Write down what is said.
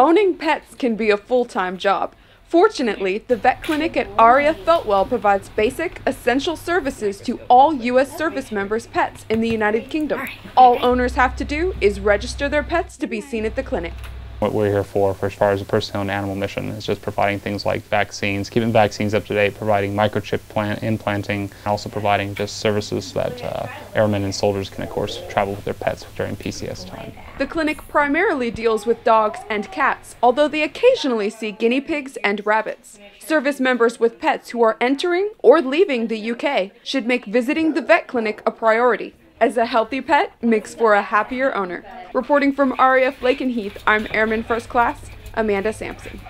Owning pets can be a full-time job. Fortunately, the vet clinic at RAF Feltwell provides basic, essential services to all U.S. service members' pets in the United Kingdom. All owners have to do is register their pets to be seen at the clinic. What we're here for, for as far as a person-owned animal mission, is just providing things like vaccines, keeping vaccines up to date, providing microchip plant implanting, also providing just services that uh, airmen and soldiers can, of course, travel with their pets during PCS time. The clinic primarily deals with dogs and cats, although they occasionally see guinea pigs and rabbits. Service members with pets who are entering or leaving the UK should make visiting the vet clinic a priority as a healthy pet makes for a happier owner. Reporting from RAF Lakenheath, I'm Airman First Class Amanda Sampson.